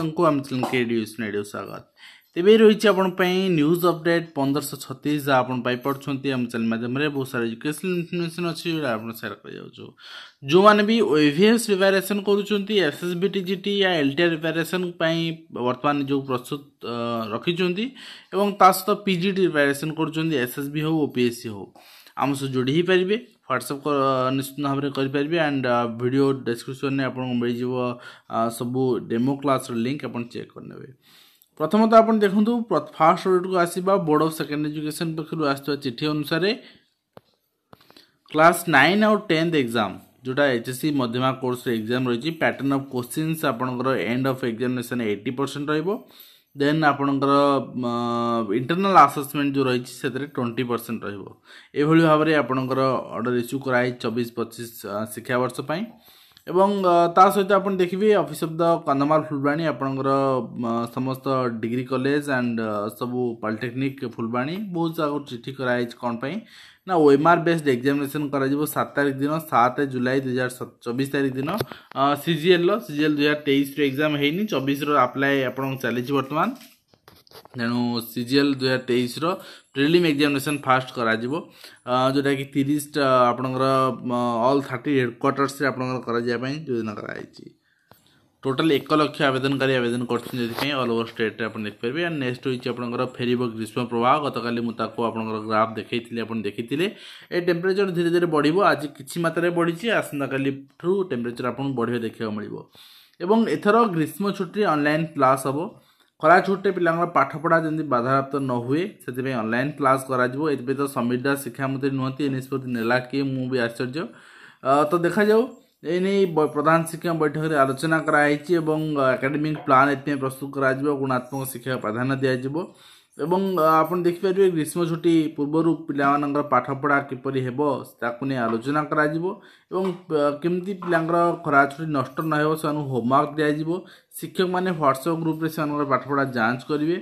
ସମସ୍ତଙ୍କୁ ଆମେ କେ ଡିୟୁସ୍ ନେଡ଼ିଓ ସ୍ୱାଗତ ତେବେ ରହିଛି ଆପଣଙ୍କ ପାଇଁ ନ୍ୟୁଜ୍ ଅପଡେଟ୍ ପନ୍ଦରଶହ ଛତିଶ ଯାହା ଆପଣ ପାଇପାରୁଛନ୍ତି ଆମ ଚ୍ୟାନେଲ୍ ମାଧ୍ୟମରେ ବହୁତ ସାରା ଏଜୁକେସନାଲ୍ ଇନଫର୍ମେସନ୍ ଅଛି ଯେଉଁଟା ଆପଣ ସେୟାର କରିଯାଉଛୁ ଯେଉଁମାନେ ବି ଓଭିଏସ୍ ପ୍ରିପାରେସନ୍ କରୁଛନ୍ତି S S B T G T ୟା ଏଲ୍ ଟି ଆର୍ ପ୍ରିପାରେସନ୍ ପାଇଁ ବର୍ତ୍ତମାନ ଯେଉଁ ପ୍ରସ୍ତୁତ ରଖିଛନ୍ତି ଏବଂ ତା ସହିତ ପି ଜି ଟି ପ୍ରିପାରେସନ୍ କରୁଛନ୍ତି ଏସ୍ ଏସ୍ ବି ହେଉ ଓ ପି ଏସ୍ ସି ହେଉ ଆମ ସହ ଯୋଡ଼ି ହୋଇପାରିବେ ହ୍ୱାଟ୍ସଆପ୍ ନିଶ୍ଚିନ୍ତ ଭାବରେ କରିପାରିବେ ଆଣ୍ଡ ଭିଡ଼ିଓ ଡେସ୍କ୍ରିପସନ୍ରେ ଆପଣଙ୍କୁ ମିଳିଯିବ ସବୁ ଡେମୋ କ୍ଲାସ୍ର ଲିଙ୍କ୍ ଆପଣ ଚେକ୍ କରିନେବେ ପ୍ରଥମତଃ ଆପଣ ଦେଖନ୍ତୁ ଫାର୍ଷ୍ଟ ରୋଡ଼କୁ ଆସିବା ବୋର୍ଡ଼ ଅଫ୍ ସେକେଣ୍ଡ ଏଜୁକେସନ୍ ପକ୍ଷରୁ ଆସିଥିବା ଚିଠି ଅନୁସାରେ କ୍ଲାସ୍ ନାଇନ୍ ଆଉ ଟେନ୍ଥ ଏକ୍ଜାମ୍ ଯେଉଁଟା ଏଚଏସ୍ସି ମଧ୍ୟମା କୋର୍ସର ଏକ୍ଜାମ୍ ରହିଛି ପ୍ୟାଟର୍ନ ଅଫ୍ କୋଶ୍ଚିନ୍ସ ଆପଣଙ୍କର end of examination eighty percent ରହିବ ଦେନ୍ ଆପଣଙ୍କର ଇଣ୍ଟର୍ନାଲ୍ ଆସେସମେଣ୍ଟ ଯେଉଁ ରହିଛି ସେଥିରେ ଟ୍ୱେଣ୍ଟି ପରସେଣ୍ଟ ରହିବ ଏଭଳି ଭାବରେ ଆପଣଙ୍କର ଅର୍ଡ଼ର୍ ଇସ୍ୟୁ କରାହେଇଛି ଚବିଶ ପଚିଶ ଶିକ୍ଷାବର୍ଷ ପାଇଁ এবং ତା ସହିତ ଆପଣ ଦେଖିବେ office of the Kandhamal Phulbani ଆପଣଙ୍କର ସମସ୍ତ ଡିଗ୍ରୀ କଲେଜ ଆଣ୍ଡ ସବୁ ପଲିଟେକ୍ନିକ୍ ଫୁଲବାଣୀ ବହୁତ ଆଗରୁ ଚିଠି କରାଯାଇଛି କ'ଣ ପାଇଁ ନା ওএমআর বেসড এক্সামিনেশন করা যাব সাত তারিখ দিন সাত জুলাই দুই হাজার চবিশ তারিখ দিন সিজিএল সিজিএল দুই হাজার তেইশর এক্সাম হয়নি চবিশর আপ্লাই আপনার চালছে বর্তমান ତେଣୁ ସି ଜି ଏଲ୍ ଦୁଇହଜାର ତେଇଶର ପ୍ରିଲିମ୍ ଏକ୍ଜାମିନେସନ୍ ଫାଷ୍ଟ କରାଯିବ ଯେଉଁଟାକି ତିରିଶଟା ଆପଣଙ୍କର ଅଲ୍ ଥାର୍ଟି ହେଡ଼କ୍ୱାର୍ଟର୍ସରେ ଆପଣଙ୍କର କରାଯିବା ପାଇଁ ଯୋଜନା କରାଯାଇଛି ଟୋଟାଲ ଏକ ଲକ୍ଷ ଆବେଦନକାରୀ ଆବେଦନ କରିଛନ୍ତି ଏଥିପାଇଁ ଅଲ୍ ଓଭର ଷ୍ଟେଟ୍ରେ ଆପଣ ଦେଖିପାରିବେ ଆଣ୍ଡ ନେକ୍ସଟ ହେଉଛି ଆପଣଙ୍କର ଫେରିବ ଗ୍ରୀଷ୍ମ ପ୍ରବାହ ଗତକାଲି ମୁଁ ତାକୁ ଆପଣଙ୍କର ଗ୍ରାଫ୍ ଦେଖାଇଥିଲି ଆପଣ ଦେଖିଥିଲେ ଏ ଟେମ୍ପରେଚର ଧୀରେ ଧୀରେ ବଢ଼ିବ ଆଜି କିଛି ମାତ୍ରାରେ ବଢ଼ିଛି ଆସନ୍ତାକାଲିଠୁ ଟେମ୍ପରେଚର ଆପଣଙ୍କୁ ବଢ଼ିବା ଦେଖିବାକୁ ମିଳିବ ଏବଂ ଏଥର ଗ୍ରୀଷ୍ମ ଛୁଟିରେ ଅନଲାଇନ୍ କ୍ଲାସ୍ ହେବ ଖରା ଛୁଟିରେ ପିଲାଙ୍କର ପାଠପଢ଼ା ଯେମିତି ବାଧାପ୍ରାପ୍ତ ନ ହୁଏ ସେଥିପାଇଁ ଅନଲାଇନ୍ କ୍ଲାସ୍ କରାଯିବ ଏଥିପାଇଁ ତ ସମୀର ଦାସ ଶିକ୍ଷାମନ୍ତ୍ରୀ ନୁହନ୍ତି ଏ ନିଷ୍ପତ୍ତି ନେଲା କିଏ ମୁଁ ବି ଆଶ୍ଚର୍ଯ୍ୟ ତ ଦେଖାଯାଉ ଏ ନେଇ ପ୍ରଧାନ ଶିକ୍ଷକ ବୈଠକରେ ଆଲୋଚନା କରାଯାଇଛି ଏବଂ ଏକାଡେମିକ୍ ପ୍ଲାନ୍ ଏଥିପାଇଁ ପ୍ରସ୍ତୁତ କରାଯିବ ଗୁଣାତ୍ମକ ଶିକ୍ଷାକୁ ପ୍ରାଧାନ୍ୟ ଦିଆଯିବ ଏବଂ ଆପଣ ଦେଖିପାରିବେ ଗ୍ରୀଷ୍ମ ଛୁଟି ପୂର୍ବରୁ ପିଲାମାନଙ୍କର ପାଠପଢ଼ା କିପରି ହେବ ତାକୁ ନେଇ ଆଲୋଚନା କରାଯିବ ଏବଂ କେମିତି ପିଲାଙ୍କର ଖରା ଛୁଟି ନଷ୍ଟ ନ ହେବ ସେମାନଙ୍କୁ ହୋମୱାର୍କ ଦିଆଯିବ ଶିକ୍ଷକମାନେ ହ୍ୱାଟ୍ସଆପ୍ ଗ୍ରୁପ୍ରେ ସେମାନଙ୍କର ପାଠପଢ଼ା ଯାଞ୍ଚ କରିବେ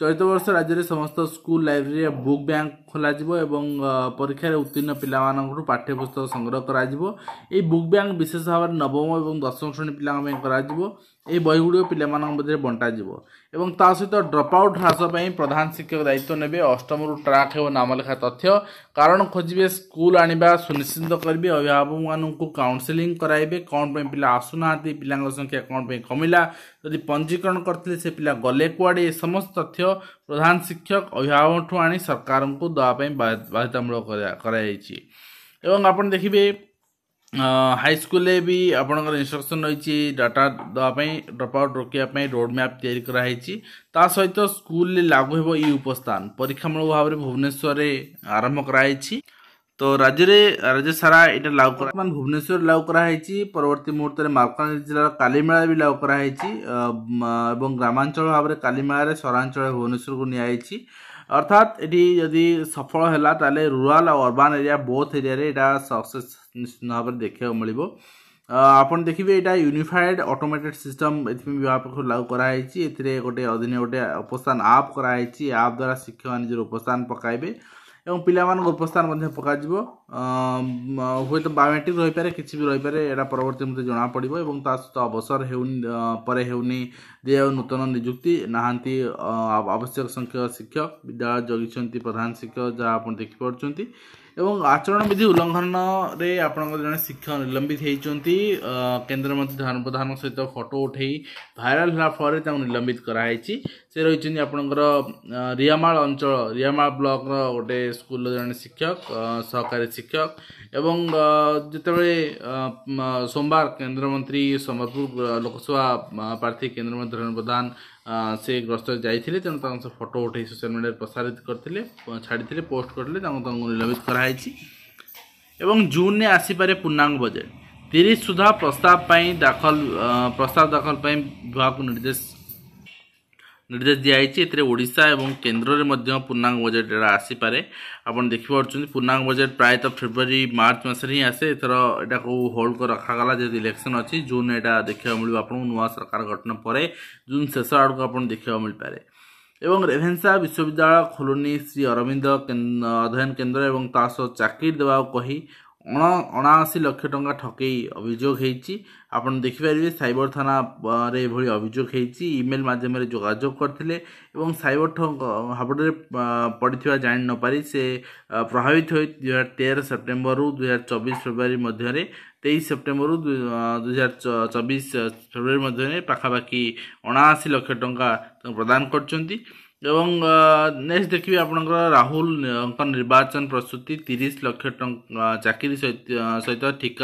ଚଳିତ ବର୍ଷ ରାଜ୍ୟରେ ସମସ୍ତ ସ୍କୁଲ ଲାଇବ୍ରେରୀ ବୁକ୍ ବ୍ୟାଙ୍କ ଖୋଲାଯିବ ଏବଂ ପରୀକ୍ଷାରେ ଉତ୍ତୀର୍ଣ୍ଣ ପିଲାମାନଙ୍କଠୁ ପାଠ୍ୟପୁସ୍ତକ ସଂଗ୍ରହ କରାଯିବ ଏହି ବୁକ୍ ବ୍ୟାଙ୍କ ବିଶେଷ ଭାବରେ ନବମ ଏବଂ ଦଶମ ଶ୍ରେଣୀ ପିଲାଙ୍କ ପାଇଁ କରାଯିବ ଏହି ବହିଗୁଡ଼ିକ ପିଲାମାନଙ୍କ ମଧ୍ୟରେ ବଣ୍ଟାଯିବ ଏବଂ ତା ସହିତ ଡ୍ରପ୍ ଆଉଟ୍ ହ୍ରାସ ପାଇଁ ପ୍ରଧାନ ଶିକ୍ଷକ ଦାୟିତ୍ୱ ନେବେ ଅଷ୍ଟମରୁ ଟ୍ରାକ୍ ହେବ ନାମଲେଖା ତଥ୍ୟ କାରଣ ଖୋଜିବେ ସ୍କୁଲ ଆଣିବା ସୁନିଶ୍ଚିତ କରିବେ ଅଭିଭାବକମାନଙ୍କୁ କାଉନସିଲିଂ କରାଇବେ କ'ଣ ପାଇଁ ପିଲା ଆସୁନାହାନ୍ତି ପିଲାଙ୍କ ସଂଖ୍ୟା କ'ଣ ପାଇଁ କମିଲା ଯଦି ପଞ୍ଜୀକରଣ କରିଥିଲେ ସେ ପିଲା ଗଲେ କୁଆଡ଼େ ଏ ସମସ୍ତ ତଥ୍ୟ ପ୍ରଧାନ ଶିକ୍ଷକ ଅଭିଭାବକଠୁ ଆଣି ସରକାରଙ୍କୁ ଦେବା ପାଇଁ ବାଧ୍ୟତାମୂଳକ କରାଯାଇଛି ଏବଂ ଆପଣ ଦେଖିବେ ହାଇସ୍କୁଲରେ ବି ଆପଣଙ୍କର ଇନଷ୍ଟ୍ରକ୍ସନ୍ ରହିଛି ଡାଟା ଦେବା ପାଇଁ ଡ୍ରପ୍ ଆଉଟ୍ ରୋକିବା ପାଇଁ ରୋଡ଼ ମ୍ୟାପ୍ ତିଆରି କରାହେଇଛି ତା ସହିତ ସ୍କୁଲରେ ଲାଗୁ ହେବ ଇ ଉପସ୍ଥାନ ପରୀକ୍ଷାମୂଳକ ଭାବରେ ଭୁବନେଶ୍ୱରରେ ଆରମ୍ଭ କରାଯାଇଛି ତ ରାଜ୍ୟରେ ରାଜ୍ୟ ସାରା ଏଇଟା ଲାଗୁ କରା ବର୍ତ୍ତମାନ ଭୁବନେଶ୍ୱରରେ ଲାଗୁ କରାହେଇଛି ପରବର୍ତ୍ତୀ ମୁହୂର୍ତ୍ତରେ ମାଲକାନଗିରି ଜିଲ୍ଲାର କାଲିମେଳା ବି ଲାଗୁ କରାହେଇଛି ଏବଂ ଗ୍ରାମାଞ୍ଚଳ ଭାବରେ କାଲିମେଳାରେ ସହରାଞ୍ଚଳ ଭୁବନେଶ୍ୱରକୁ ନିଆଯାଇଛି ଅର୍ଥାତ୍ ଏଠି ଯଦି ସଫଳ ହେଲା ତାହେଲେ ରୁରାଲ୍ ଆଉ ଅର୍ବାନ୍ ଏରିଆ ବୋଥ୍ ଏରିଆରେ ଏଇଟା ସକ୍ସେସ୍ ନିଶ୍ଚିତ ଭାବରେ ଦେଖିବାକୁ ମିଳିବ ଆପଣ ଦେଖିବେ ଏଇଟା ୟୁନିଫାଏଡ୍ ଅଟୋମେଟେଡ୍ ସିଷ୍ଟମ୍ ଏଥିପାଇଁ ବିଭାଗ ପକ୍ଷରୁ ଲାଗୁ କରାହେଇଛି ଏଥିରେ ଗୋଟେ ଅଧୀନ ଗୋଟେ ଉପସ୍ଥାନ ଆପ୍ କରାହେଇଛି ଆପ୍ ଦ୍ୱାରା ଶିକ୍ଷକମାନେ ନିଜର ଉପସ୍ଥାନ ପକାଇବେ এবং ପିଲାମାନଙ୍କ ଉପସ୍ଥାନ ମଧ୍ୟ ପକାଯିବ ହୁଏତ ବାୟୋମେଟ୍ରିକ୍ ରହିପାରେ କିଛି ବି ରହିପାରେ ଏଇଟା ପରବର୍ତ୍ତୀ ମୋତେ ଜଣାପଡ଼ିବ ଏବଂ ତା ସହିତ ଅବସର ହେଉନି ପରେ ହେଉନି ଦିଆ ନୂତନ ନିଯୁକ୍ତି ନାହାନ୍ତି ଆବଶ୍ୟକ ସଂଖ୍ୟକ ଶିକ୍ଷକ ବିଦ୍ୟାଳୟ ଜଗିଛନ୍ତି ପ୍ରଧାନ ଶିକ୍ଷକ ଯାହା ଆପଣ ଦେଖିପାରୁଛନ୍ତି ଏବଂ ଆଚରଣବିଧି ଉଲ୍ଲଙ୍ଘନରେ ଆପଣଙ୍କ ଜଣେ ଶିକ୍ଷକ ନିଲମ୍ବିତ ହୋଇଛନ୍ତି କେନ୍ଦ୍ରମନ୍ତ୍ରୀ ଧର୍ମ ପ୍ରଧାନଙ୍କ ସହିତ ଫଟୋ ଉଠାଇ ଭାଇରାଲ ହେଲା ଫଳରେ ତାଙ୍କୁ ନିଲମ୍ବିତ କରାହେଇଛି ସେ ରହିଛନ୍ତି ଆପଣଙ୍କର ରିୟାମାଳ ଅଞ୍ଚଳ ରିୟାମାଳ ବ୍ଲକର ଗୋଟେ ସ୍କୁଲର ଜଣେ ଶିକ୍ଷକ ସହକାରୀ ଶିକ୍ଷକ ଏବଂ ଯେତେବେଳେ ସୋମବାର କେନ୍ଦ୍ରମନ୍ତ୍ରୀ ସମ୍ବଲପୁର ଲୋକସଭା ପ୍ରାର୍ଥୀ କେନ୍ଦ୍ରମନ୍ତ୍ରୀ ଧର୍ମ ପ୍ରଧାନ ସେ ଗ୍ରସ୍ତରେ ଯାଇଥିଲେ ତେଣୁ ତାଙ୍କ ଫଟୋ ଉଠାଇ ସୋସିଆଲ୍ ମିଡ଼ିଆରେ ପ୍ରସାରିତ କରିଥିଲେ ଛାଡ଼ିଥିଲେ ପୋଷ୍ଟ କରିଥିଲେ ତାଙ୍କୁ ତାଙ୍କୁ ନିଲମ୍ବିତ କରାହୋଇଛି ଏବଂ ଜୁନ୍ରେ ଆସିପାରେ ପୂର୍ଣ୍ଣାଙ୍ଗ ବଜେଟ୍ ତିରିଶ ସୁଦ୍ଧା ପ୍ରସ୍ତାବ ପାଇଁ ଦାଖଲ ପ୍ରସ୍ତାବ ଦାଖଲ ପାଇଁ ବିଭାଗକୁ ନିର୍ଦ୍ଦେଶ ନିର୍ଦ୍ଦେଶ ଦିଆଯାଇଛି ଏଥିରେ ଓଡ଼ିଶା ଏବଂ କେନ୍ଦ୍ରରେ ମଧ୍ୟ ପୂର୍ଣ୍ଣାଙ୍ଗ ବଜେଟ୍ ଏଇଟା ଆସିପାରେ ଆପଣ ଦେଖିପାରୁଛନ୍ତି ପୂର୍ଣ୍ଣାଙ୍ଗ ବଜେଟ୍ ପ୍ରାୟତଃ ଫେବୃଆରୀ ମାର୍ଚ୍ଚ ମାସରେ ହିଁ ଆସେ ଏଥର ଏଟାକୁ ହୋଲ୍ଡ କରି ରଖାଗଲା ଯେହେତୁ ଇଲେକ୍ସନ୍ ଅଛି ଜୁନ୍ ଏଇଟା ଦେଖିବାକୁ ମିଳିବ ଆପଣଙ୍କୁ ନୂଆ ସରକାର ଗଠନ ପରେ ଜୁନ୍ ଶେଷ ଆଡ଼କୁ ଆପଣ ଦେଖିବାକୁ ମିଳିପାରେ এবং রেভেনসা বিশ্ববিদ্যালয় খোলনি শ্রী অরবিন্দ অধ্যয়ন কেন্দ্র এবং তা সহ চাকরি দেওয়া কহি ଅଣ ଅଣାଅଶୀ ଲକ୍ଷ ଟଙ୍କା ଠକେଇ ଅଭିଯୋଗ ହେଇଛି ଆପଣ ଦେଖିପାରିବେ ସାଇବର ଥାନାରେ ଏଭଳି ଅଭିଯୋଗ ହେଇଛି ଇମେଲ୍ ମାଧ୍ୟମରେ ଯୋଗାଯୋଗ କରିଥିଲେ ଏବଂ ସାଇବର ହାବୁଡ଼ରେ ପଡ଼ିଥିବା ଜାଣି ନପାରି ସେ ପ୍ରଭାବିତ ହୋଇ ଦୁଇହଜାର ତେର ସେପ୍ଟେମ୍ବରରୁ ଦୁଇହଜାର ଚବିଶ ଫେବୃଆରୀ ମଧ୍ୟରେ ତେଇଶ ସେପ୍ଟେମ୍ବରରୁ ଦୁଇହଜାର ଚବିଶ ଫେବୃଆରୀ ମଧ୍ୟରେ ପାଖାପାଖି ଅଣାଅଶୀ ଲକ୍ଷ ଟଙ୍କା ପ୍ରଦାନ କରିଛନ୍ତି नेक्स्ट देखि आहुल प्रस्तुति तिरि लक्षा चाकि सहित ठिक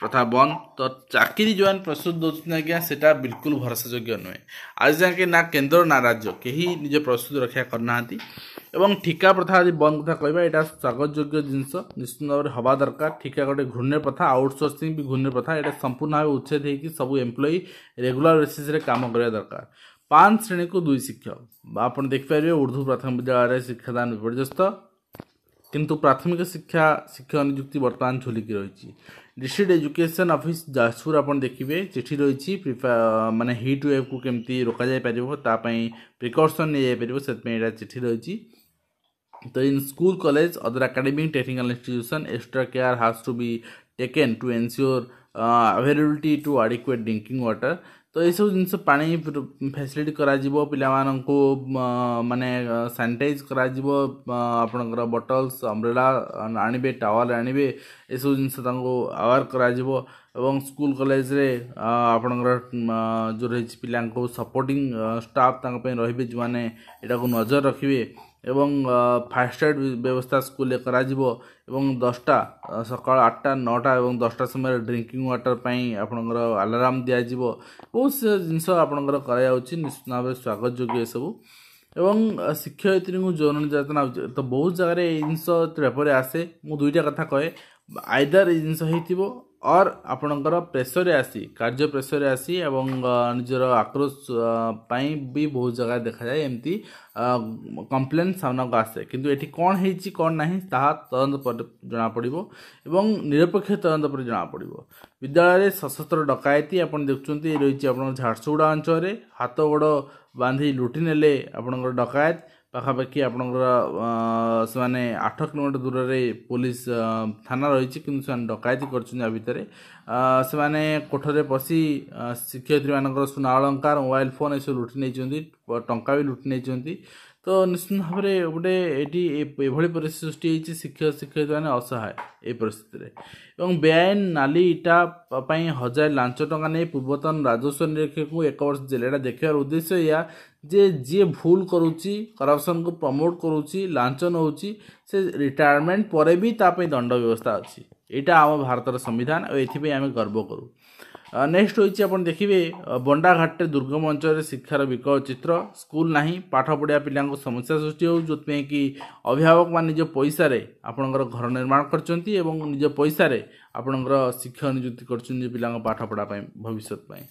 प्रथा बन्दि जो प्रस्तुत देउँदै आज त्यही त बिकुल भरोसा नुहेँ आज जाके न केन्द्र न राज्य केही निजे प्रस्तुति रक्षा गरिना ठिक प्रथा बन्द कथा क्याटा स्वागत जिनिस निश्चित भावना हे दर ठिक गएर घुण्य प्रथा आउटसोर्सिङ घुण्य प्रथा एउटा सम्पूर्ण भाइ उच्छु एम्प्लोइ रेगुलर बेसर ପାଞ୍ଚ ଶ୍ରେଣୀକୁ ଦୁଇ ଶିକ୍ଷକ ଆପଣ ଦେଖିପାରିବେ ଉର୍ଦ୍ଧୁ ପ୍ରାଥମିକ ବିଦ୍ୟାଳୟରେ ଶିକ୍ଷାଦାନ ବିପର୍ଯ୍ୟସ୍ତ କିନ୍ତୁ ପ୍ରାଥମିକ ଶିକ୍ଷା ଶିକ୍ଷକ ନିଯୁକ୍ତି ବର୍ତ୍ତମାନ ଝୁଲିକି ରହିଛି ଡିଷ୍ଟ୍ରିକ୍ଟ ଏଜୁକେସନ୍ ଅଫିସ୍ ଯାଜପୁର ଆପଣ ଦେଖିବେ ଚିଠି ରହିଛି ମାନେ ହିଟ୍ ୱେଭ୍କୁ କେମିତି ରୋକାଯାଇପାରିବ ତା ପାଇଁ ପ୍ରିକସନ୍ ନିଆଯାଇପାରିବ ସେଥିପାଇଁ ଏଇଟା ଚିଠି ରହିଛି ତ in school college other academic technical institution extra care has to be taken to ensure availability to adequate drinking water ତ ଏଇସବୁ ଜିନିଷ ପାଣି ଫ୍ୟାସିଲିଟି କରାଯିବ ପିଲାମାନଙ୍କୁ ମାନେ ସାନିଟାଇଜ୍ କରାଯିବ ଆପଣଙ୍କର ବଟଲ୍ସ ଅମ୍ବ୍ରେଲା ଆଣିବେ ଟାୱାଲ୍ ଆଣିବେ ଏସବୁ ଜିନିଷ ତାଙ୍କୁ ଆୱାର୍ କରାଯିବ ଏବଂ ସ୍କୁଲ କଲେଜରେ ଆପଣଙ୍କର ଯେଉଁ ରହିଛି ପିଲାଙ୍କୁ ସପୋର୍ଟିଂ ଷ୍ଟାଫ୍ ତାଙ୍କ ପାଇଁ ରହିବେ ଯେଉଁମାନେ ଏଟାକୁ ନଜର ରଖିବେ এবং ফার্স্ট এড ব্যবস্থা স্কুলে କରାଯିବ ଏବଂ ଦଶଟା ସକାଳ ଆଠଟା ନଅଟା ଏବଂ ଦଶଟା ସମୟରେ ଡ୍ରିଙ୍କିଂ ୱାଟର୍ ପାଇଁ ଆପଣଙ୍କର ଆଲାର୍ମ ଦିଆଯିବ ବହୁତ ଜିନିଷ ଆପଣଙ୍କର କରାଯାଉଛି ନିଶ୍ଚିତ ଭାବେ ସ୍ୱାଗତ ଯୋଗ୍ୟ ଏସବୁ ଏବଂ ଶିକ୍ଷୟିତ୍ରୀଙ୍କୁ ଯୌନ ନିର୍ଯାତନା ହେଉଛି ତ ବହୁତ ଜାଗାରେ ଏଇ ଜିନିଷ ପେପର୍ରେ ଆସେ ମୁଁ ଦୁଇଟା କଥା କହେ ଆଇଦର ଏଇ ଜିନିଷ ହେଇଥିବ ଅର୍ ଆପଣଙ୍କର ପ୍ରେସର୍ରେ ଆସି କାର୍ଯ୍ୟ ପ୍ରେସର୍ରେ ଆସି ଏବଂ ନିଜର ଆକ୍ରୋଶ ପାଇଁ ବି ବହୁତ ଜାଗାରେ ଦେଖାଯାଏ ଏମିତି କମ୍ପ୍ଲେନ୍ ସାମ୍ନାକୁ ଆସେ କିନ୍ତୁ ଏଠି କ'ଣ ହେଇଛି କ'ଣ ନାହିଁ ତାହା ତଦନ୍ତ ପରେ ଜଣାପଡ଼ିବ ଏବଂ ନିରପେକ୍ଷ ତଦନ୍ତ ପରେ ଜଣାପଡ଼ିବ ବିଦ୍ୟାଳୟରେ ସଶସ୍ତ୍ର ଡକାୟତି ଆପଣ ଦେଖୁଛନ୍ତି ରହିଛି ଆପଣଙ୍କ ଝାରସୁଗୁଡ଼ା ଅଞ୍ଚଳରେ ହାତ ଗୋଡ଼ ବାନ୍ଧି ଲୁଟି ନେଲେ ଆପଣଙ୍କର ଡକାୟତ ପାଖାପାଖି ଆପଣଙ୍କର ସେମାନେ ଆଠ କିଲୋମିଟର ଦୂରରେ ପୋଲିସ ଥାନା ରହିଛି କିନ୍ତୁ ସେମାନେ ଡକାୟତି କରିଛନ୍ତି ଆ ଭିତରେ ସେମାନେ କୋଠରେ ପଶି ଶିକ୍ଷୟତ୍ରୀମାନଙ୍କର ସୁନା ଅଳଙ୍କାର ମୋବାଇଲ୍ ଫୋନ୍ ଏସବୁ ଲୁଟି ନେଇଛନ୍ତି ଟଙ୍କା ବି ଲୁଟି ନେଇଛନ୍ତି ତ ନିଶ୍ଚିନ୍ତ ଭାବରେ ଗୋଟେ ଏଠି ଏଭଳି ପରିସ୍ଥିତି ସୃଷ୍ଟି ହେଇଛି ଶିକ୍ଷକ ଶିକ୍ଷୟିତ୍ରୀମାନେ ଅସହାୟ ଏ ପରିସ୍ଥିତିରେ ଏବଂ ବେଆଇନ ନାଲି ଇଟା ପାଇଁ ହଜାର ଲାଞ୍ଚ ଟଙ୍କା ନେଇ ପୂର୍ବତନ ରାଜସ୍ୱ ନିରୀକ୍ଷକଙ୍କୁ ଏକ ବର୍ଷ ଏଇଟା ଦେଖିବାର ଉଦ୍ଦେଶ୍ୟ ଏହା ଯେ ଯିଏ ଭୁଲ କରୁଛି କରପସନ୍କୁ ପ୍ରମୋଟ୍ କରୁଛି ଲାଞ୍ଚ ନେଉଛି ସେ ରିଟାୟାରମେଣ୍ଟ ପରେ ବି ତା ପାଇଁ ଦଣ୍ଡ ବ୍ୟବସ୍ଥା ଅଛି ଏଇଟା ଆମ ଭାରତର ସମ୍ବିଧାନ ଆଉ ଏଥିପାଇଁ ଆମେ ଗର୍ବ କରୁ ନେକ୍ସଟ ହେଉଛି ଆପଣ ଦେଖିବେ ବଣ୍ଡାଘାଟରେ ଦୁର୍ଗମ ଅଞ୍ଚଳରେ ଶିକ୍ଷାର ବିକଳ ଚିତ୍ର ସ୍କୁଲ ନାହିଁ ପାଠ ପଢ଼ିବା ପିଲାଙ୍କୁ ସମସ୍ୟା ସୃଷ୍ଟି ହେଉ ଯେଉଁଥିପାଇଁ କି ଅଭିଭାବକମାନେ ନିଜ ପଇସାରେ ଆପଣଙ୍କର ଘର ନିର୍ମାଣ କରିଛନ୍ତି ଏବଂ ନିଜ ପଇସାରେ ଆପଣଙ୍କର ଶିକ୍ଷା ନିଯୁକ୍ତି କରୁଛନ୍ତି ପିଲାଙ୍କ ପାଠପଢ଼ା ପାଇଁ ଭବିଷ୍ୟତ ପାଇଁ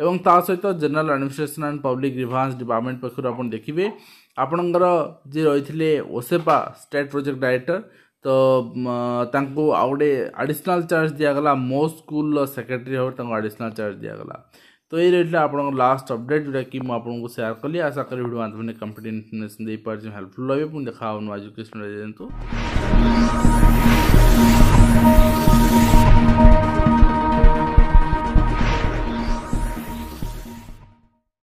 ଏବଂ ତା ସହିତ general administration and public grievances department ପକ୍ଷରୁ ଆପଣ ଦେଖିବେ ଆପଣଙ୍କର ଯିଏ ରହିଥିଲେ ଓସେପା ଷ୍ଟେଟ୍ ପ୍ରୋଜେକ୍ଟ ଡାଇରେକ୍ଟର ତ ତାଙ୍କୁ ଆଉ ଗୋଟେ ଆଡ଼ିସନାଲ୍ ଚାର୍ଜ ଦିଆଗଲା ମୋ ସ୍କୁଲର ସେକ୍ରେଟାରୀ ଭାବରେ ତାଙ୍କୁ ଆଡ଼ିସନାଲ୍ ଚାର୍ଜ ଦିଆଗଲା ତ ଏଇ ରହିଲା ଆପଣଙ୍କ ଲାଷ୍ଟ ଅପଡ଼େଟ୍ ଯେଉଁଟାକି ମୁଁ ଆପଣଙ୍କୁ ସେୟାର କଲି ଆଶା କଲି ଭିଡ଼ିଓ ମାଧ୍ୟମରେ କମ୍ପ୍ଲିଟ୍ ଇନଫର୍ମେସନ୍ ଦେଇପାରିଛି ହେଲ୍ପଫୁଲ୍ ରହିବେ ପୁଣି ଦେଖା ହେବ ନୂଆ ଏଜୁକେସନ୍ ଦିଅନ୍ତୁ